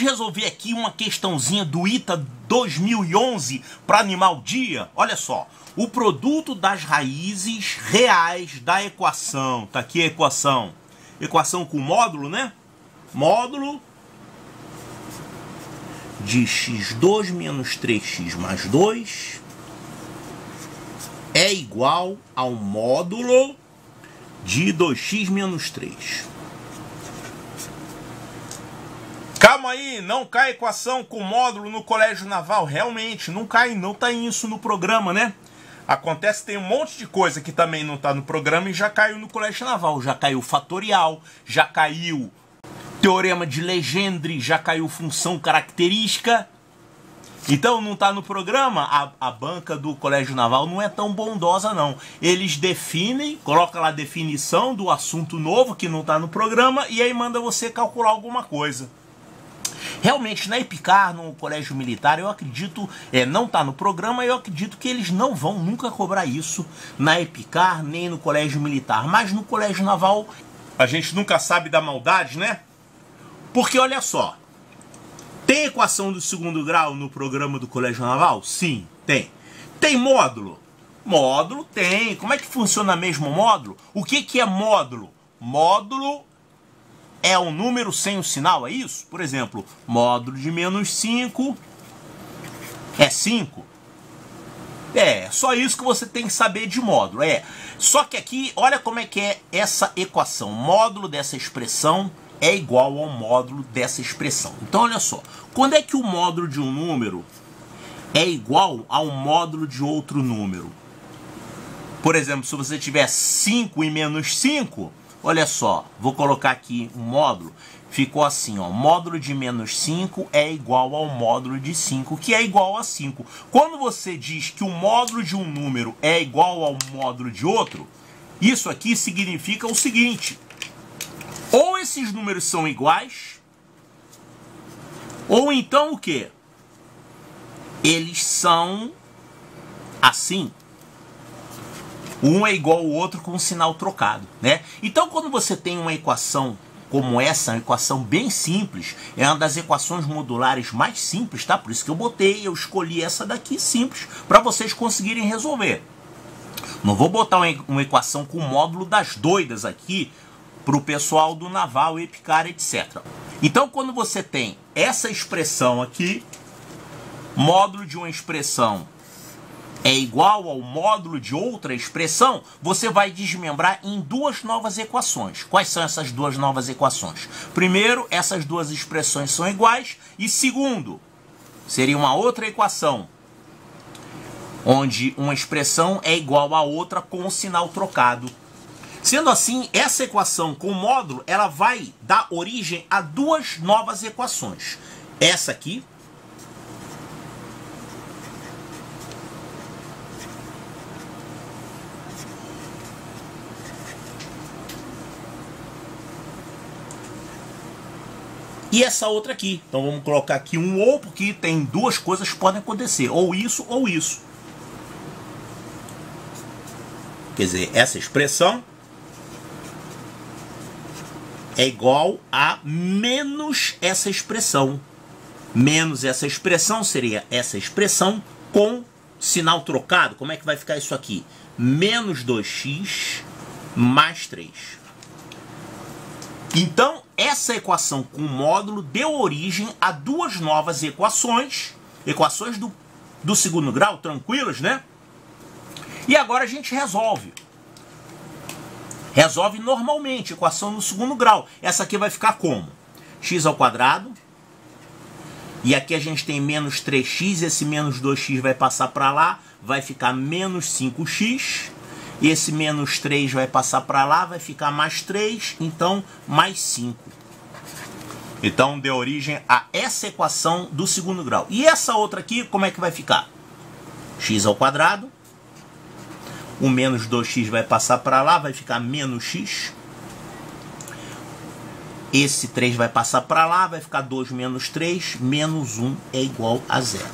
Vamos resolver aqui uma questãozinha do ITA 2011 para animar o dia? Olha só, o produto das raízes reais da equação. Tá aqui a equação. Equação com módulo, né? Módulo de x2 menos 3x mais 2 é igual ao módulo de 2x menos 3. Calma aí, não cai equação com módulo no colégio naval. Realmente, não cai, não tá isso no programa, né? Acontece tem um monte de coisa que também não tá no programa e já caiu no colégio naval. Já caiu fatorial, já caiu teorema de Legendre, já caiu função característica. Então não está no programa, a, a banca do Colégio Naval não é tão bondosa não. Eles definem, coloca lá a definição do assunto novo que não está no programa e aí manda você calcular alguma coisa. Realmente, na Epicar, no Colégio Militar, eu acredito, é, não está no programa, eu acredito que eles não vão nunca cobrar isso na Epicar, nem no Colégio Militar. Mas no Colégio Naval, a gente nunca sabe da maldade, né? Porque olha só, tem equação do segundo grau no programa do Colégio Naval? Sim, tem. Tem módulo? Módulo tem. Como é que funciona mesmo o módulo? O que, que é módulo? Módulo é um número sem o sinal, é isso? Por exemplo, módulo de menos 5 é 5. É, só isso que você tem que saber de módulo. É. Só que aqui, olha como é que é essa equação. Módulo dessa expressão é igual ao módulo dessa expressão. Então, olha só. Quando é que o módulo de um número é igual ao módulo de outro número? Por exemplo, se você tiver 5 e menos 5, Olha só, vou colocar aqui um módulo. Ficou assim, ó, módulo de menos 5 é igual ao módulo de 5, que é igual a 5. Quando você diz que o módulo de um número é igual ao módulo de outro, isso aqui significa o seguinte. Ou esses números são iguais, ou então o que? Eles são assim um é igual ao outro com um sinal trocado, né? Então, quando você tem uma equação como essa, uma equação bem simples, é uma das equações modulares mais simples, tá? Por isso que eu botei, eu escolhi essa daqui simples para vocês conseguirem resolver. Não vou botar uma equação com módulo das doidas aqui para o pessoal do naval, epicar, etc. Então, quando você tem essa expressão aqui, módulo de uma expressão é igual ao módulo de outra expressão, você vai desmembrar em duas novas equações. Quais são essas duas novas equações? Primeiro, essas duas expressões são iguais. E segundo, seria uma outra equação, onde uma expressão é igual a outra com o sinal trocado. Sendo assim, essa equação com módulo, ela vai dar origem a duas novas equações. Essa aqui, E essa outra aqui. Então vamos colocar aqui um ou, porque tem duas coisas que podem acontecer. Ou isso ou isso. Quer dizer, essa expressão é igual a menos essa expressão. Menos essa expressão seria essa expressão com sinal trocado. Como é que vai ficar isso aqui? Menos 2x mais 3. Então, essa equação com módulo deu origem a duas novas equações, equações do, do segundo grau, tranquilas, né? E agora a gente resolve. Resolve normalmente, equação no segundo grau. Essa aqui vai ficar como? x ao quadrado. E aqui a gente tem menos 3x, esse menos 2x vai passar para lá, vai ficar menos 5x. E esse menos 3 vai passar para lá, vai ficar mais 3, então mais 5. Então deu origem a essa equação do segundo grau. E essa outra aqui, como é que vai ficar? x ao quadrado. O menos 2x vai passar para lá, vai ficar menos x. Esse 3 vai passar para lá, vai ficar 2 menos 3, menos 1 é igual a zero.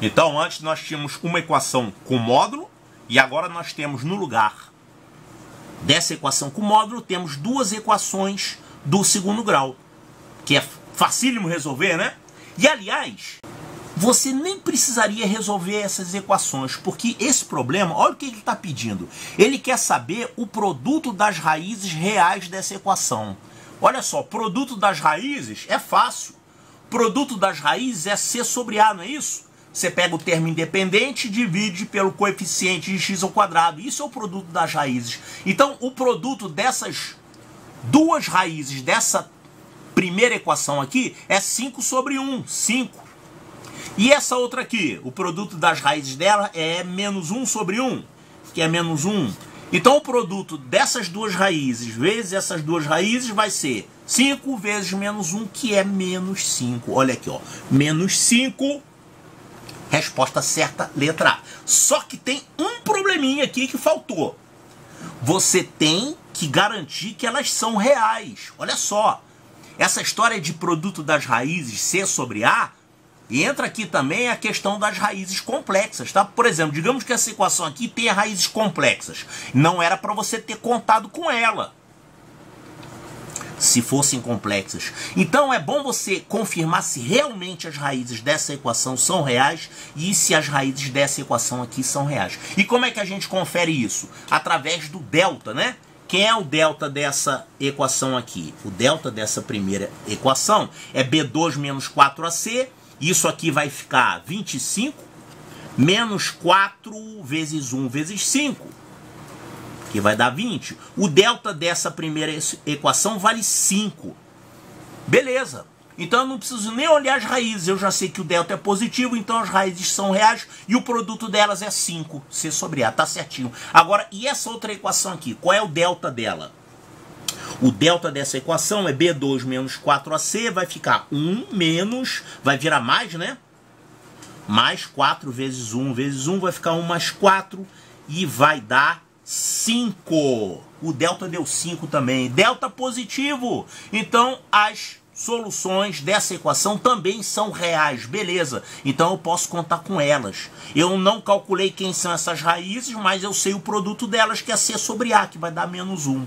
Então, antes nós tínhamos uma equação com módulo, e agora nós temos no lugar dessa equação com módulo, temos duas equações do segundo grau. que é facílimo resolver, né? E aliás, você nem precisaria resolver essas equações, porque esse problema, olha o que ele está pedindo. Ele quer saber o produto das raízes reais dessa equação. Olha só, produto das raízes é fácil. Produto das raízes é C sobre A, não é isso? Você pega o termo independente e divide pelo coeficiente de x ao quadrado. Isso é o produto das raízes. Então, o produto dessas duas raízes dessa primeira equação aqui é 5 sobre 1. 5. E essa outra aqui, o produto das raízes dela é menos 1 sobre 1, que é menos 1. Então o produto dessas duas raízes vezes essas duas raízes vai ser 5 vezes menos 1, que é menos 5. Olha aqui, ó. Menos 5. Resposta certa, letra A. Só que tem um probleminha aqui que faltou. Você tem que garantir que elas são reais. Olha só. Essa história de produto das raízes C sobre A e entra aqui também a questão das raízes complexas, tá? Por exemplo, digamos que essa equação aqui tenha raízes complexas. Não era para você ter contado com ela. Se fossem complexas. Então é bom você confirmar se realmente as raízes dessa equação são reais e se as raízes dessa equação aqui são reais. E como é que a gente confere isso? Através do delta, né? Quem é o delta dessa equação aqui? O delta dessa primeira equação é B2 menos 4AC isso aqui vai ficar 25 menos 4 vezes 1 vezes 5, que vai dar 20. O delta dessa primeira equação vale 5. Beleza. Então eu não preciso nem olhar as raízes, eu já sei que o delta é positivo, então as raízes são reais e o produto delas é 5, C sobre A, tá certinho. Agora, e essa outra equação aqui, qual é o delta dela? O delta dessa equação é B2 menos 4AC, vai ficar 1 menos, vai virar mais, né? Mais 4 vezes 1 vezes 1 vai ficar 1 mais 4 e vai dar 5. O delta deu 5 também. Delta positivo. Então as soluções dessa equação também são reais, beleza. Então eu posso contar com elas. Eu não calculei quem são essas raízes, mas eu sei o produto delas, que é C sobre A, que vai dar menos 1.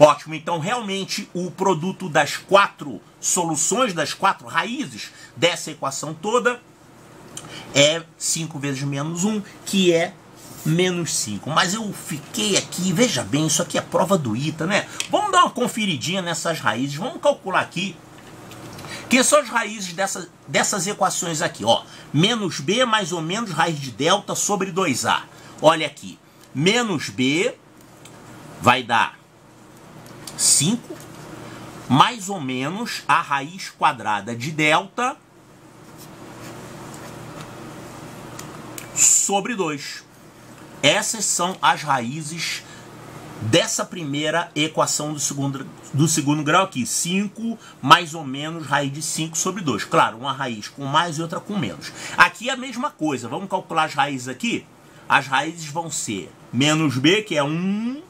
Ótimo, então realmente o produto das quatro soluções, das quatro raízes dessa equação toda é 5 vezes menos 1, que é menos 5. Mas eu fiquei aqui, veja bem, isso aqui é prova do ITA, né? Vamos dar uma conferidinha nessas raízes, vamos calcular aqui. Quem são as raízes dessas, dessas equações aqui? Ó, menos b mais ou menos raiz de delta sobre 2a. Olha aqui, menos b vai dar 5, mais ou menos a raiz quadrada de delta sobre 2. Essas são as raízes dessa primeira equação do segundo, do segundo grau aqui. 5 mais ou menos raiz de 5 sobre 2. Claro, uma raiz com mais e outra com menos. Aqui é a mesma coisa. Vamos calcular as raízes aqui? As raízes vão ser menos b, que é 1,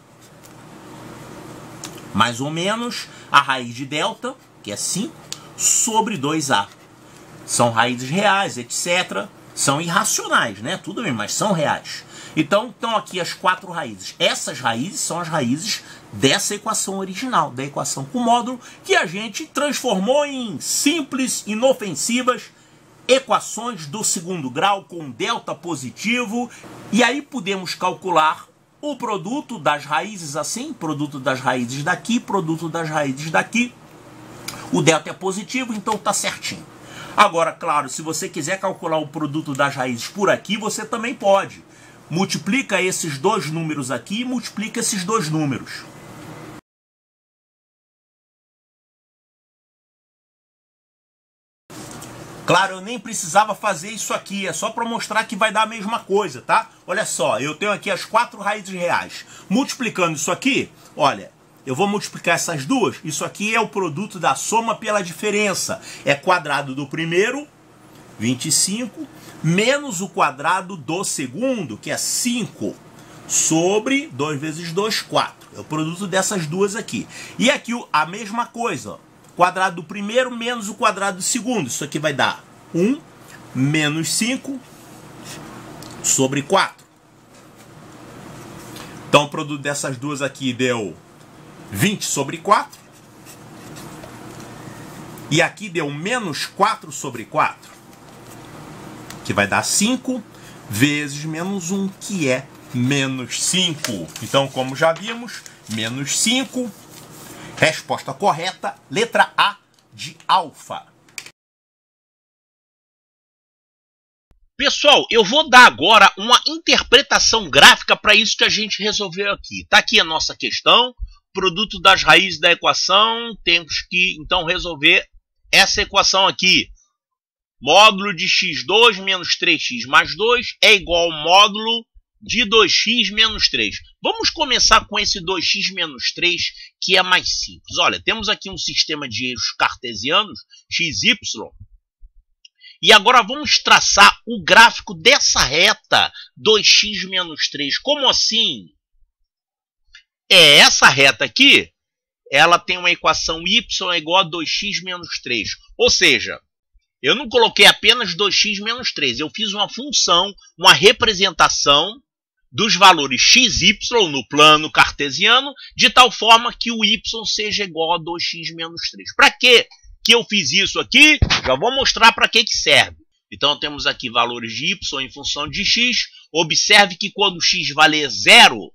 mais ou menos a raiz de delta, que é 5, sobre 2a. São raízes reais, etc. São irracionais, né? Tudo bem, mas são reais. Então, estão aqui as quatro raízes. Essas raízes são as raízes dessa equação original, da equação com módulo, que a gente transformou em simples, inofensivas equações do segundo grau com delta positivo. E aí podemos calcular o produto das raízes assim, produto das raízes daqui, produto das raízes daqui. O delta é positivo, então está certinho. Agora, claro, se você quiser calcular o produto das raízes por aqui, você também pode. Multiplica esses dois números aqui e multiplica esses dois números. Claro, eu nem precisava fazer isso aqui, é só para mostrar que vai dar a mesma coisa, tá? Olha só, eu tenho aqui as quatro raízes reais. Multiplicando isso aqui, olha, eu vou multiplicar essas duas. Isso aqui é o produto da soma pela diferença. É quadrado do primeiro, 25, menos o quadrado do segundo, que é 5, sobre 2 vezes 2, 4. É o produto dessas duas aqui. E aqui a mesma coisa, ó quadrado do primeiro menos o quadrado do segundo. Isso aqui vai dar 1 menos 5 sobre 4. Então o produto dessas duas aqui deu 20 sobre 4. E aqui deu menos 4 sobre 4, que vai dar 5 vezes menos 1, que é menos 5. Então, como já vimos, menos 5. Resposta correta, letra A de alfa. Pessoal, eu vou dar agora uma interpretação gráfica para isso que a gente resolveu aqui. Está aqui a nossa questão, produto das raízes da equação, temos que então resolver essa equação aqui. Módulo de x2 menos 3x mais 2 é igual ao módulo de 2x menos 3. Vamos começar com esse 2x menos 3, que é mais simples. Olha, temos aqui um sistema de eixos cartesianos, x, y. E agora vamos traçar o gráfico dessa reta 2x menos 3. Como assim? É essa reta aqui, ela tem uma equação y é igual a 2x menos 3. Ou seja, eu não coloquei apenas 2x menos 3. Eu fiz uma função, uma representação dos valores x, y no plano cartesiano, de tal forma que o y seja igual a 2x menos 3. Para que que eu fiz isso aqui? Já vou mostrar para que, que serve. Então, temos aqui valores de y em função de x. Observe que quando x valer zero,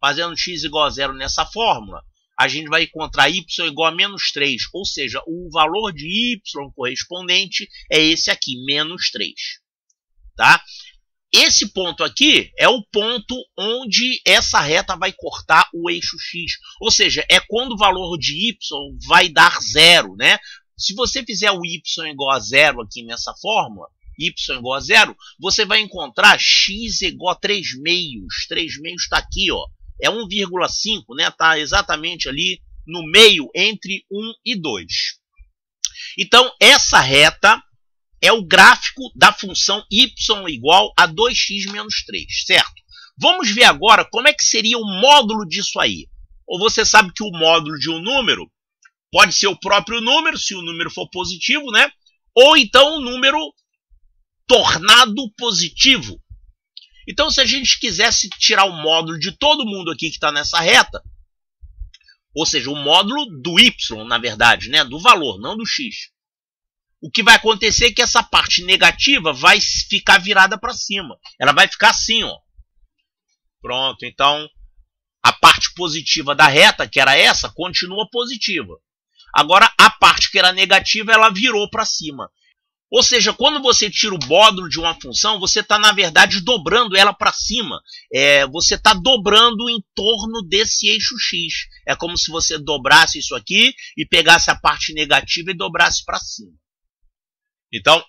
fazendo x igual a zero nessa fórmula, a gente vai encontrar y igual a menos 3. Ou seja, o valor de y correspondente é esse aqui, menos 3. Tá? Esse ponto aqui é o ponto onde essa reta vai cortar o eixo x. Ou seja, é quando o valor de y vai dar zero. Né? Se você fizer o y igual a zero aqui nessa fórmula, y igual a zero, você vai encontrar x igual a 3 meios. 3 meios está aqui, ó. É 1,5, né? Está exatamente ali no meio entre 1 e 2. Então, essa reta é o gráfico da função y igual a 2x menos 3, certo? Vamos ver agora como é que seria o módulo disso aí. Ou você sabe que o módulo de um número pode ser o próprio número, se o número for positivo, né? Ou então o número tornado positivo. Então, se a gente quisesse tirar o módulo de todo mundo aqui que está nessa reta, ou seja, o módulo do y, na verdade, né? do valor, não do x o que vai acontecer é que essa parte negativa vai ficar virada para cima. Ela vai ficar assim, ó. Pronto, então a parte positiva da reta, que era essa, continua positiva. Agora a parte que era negativa, ela virou para cima. Ou seja, quando você tira o módulo de uma função, você está, na verdade, dobrando ela para cima. É, você está dobrando em torno desse eixo x. É como se você dobrasse isso aqui e pegasse a parte negativa e dobrasse para cima. Então,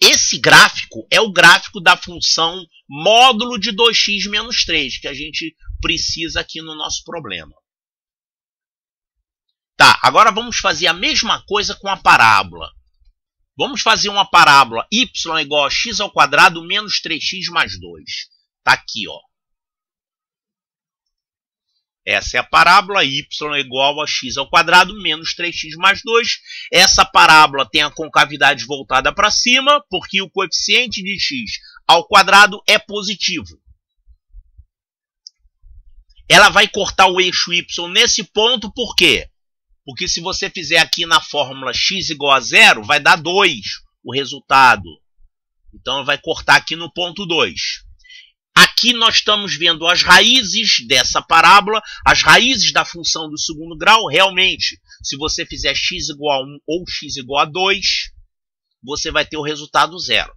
esse gráfico é o gráfico da função módulo de 2x menos 3, que a gente precisa aqui no nosso problema. Tá, agora vamos fazer a mesma coisa com a parábola. Vamos fazer uma parábola y igual a x ao quadrado menos 3x mais 2. Está aqui, ó. Essa é a parábola y igual a x ao quadrado menos 3x mais 2. Essa parábola tem a concavidade voltada para cima, porque o coeficiente de x ao quadrado é positivo. Ela vai cortar o eixo y nesse ponto, por quê? Porque se você fizer aqui na fórmula x igual a zero, vai dar 2 o resultado. Então, vai cortar aqui no ponto 2. Aqui nós estamos vendo as raízes dessa parábola, as raízes da função do segundo grau. Realmente, se você fizer x igual a 1 ou x igual a 2, você vai ter o resultado zero.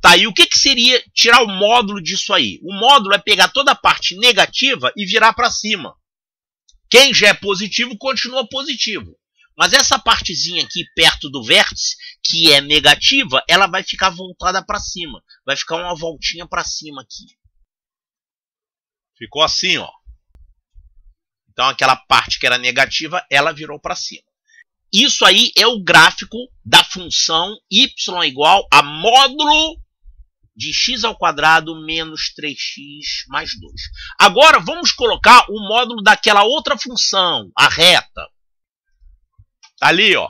Tá, e o que, que seria tirar o módulo disso aí? O módulo é pegar toda a parte negativa e virar para cima. Quem já é positivo, continua positivo. Mas essa partezinha aqui perto do vértice, que é negativa, ela vai ficar voltada para cima. Vai ficar uma voltinha para cima aqui. Ficou assim, ó. Então aquela parte que era negativa, ela virou para cima. Isso aí é o gráfico da função y igual a módulo de x ao quadrado menos 3x mais 2. Agora vamos colocar o módulo daquela outra função, a reta. Ali, ó.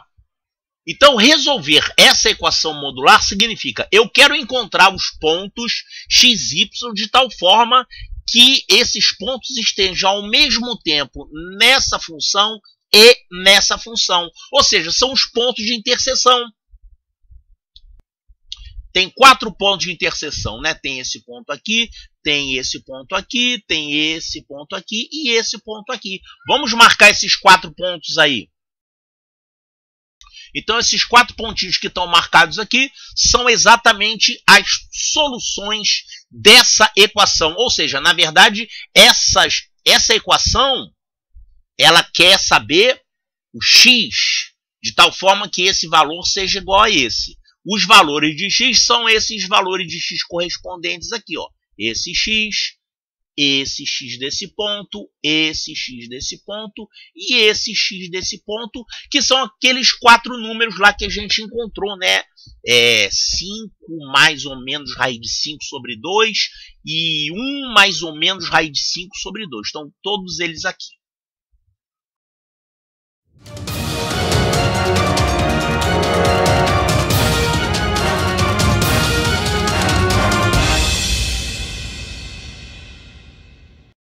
Então, resolver essa equação modular significa eu quero encontrar os pontos x, y de tal forma que esses pontos estejam ao mesmo tempo nessa função e nessa função. Ou seja, são os pontos de interseção. Tem quatro pontos de interseção, né? Tem esse ponto aqui, tem esse ponto aqui, tem esse ponto aqui e esse ponto aqui. Vamos marcar esses quatro pontos aí. Então, esses quatro pontinhos que estão marcados aqui são exatamente as soluções dessa equação. Ou seja, na verdade, essas, essa equação ela quer saber o x, de tal forma que esse valor seja igual a esse. Os valores de x são esses valores de x correspondentes aqui. Ó. Esse x, esse x desse ponto, esse x desse ponto e esse x desse ponto, que são aqueles quatro números lá que a gente encontrou, né? É 5 mais ou menos raiz de 5 sobre 2 e 1 mais ou menos raiz de 5 sobre 2. Estão todos eles aqui.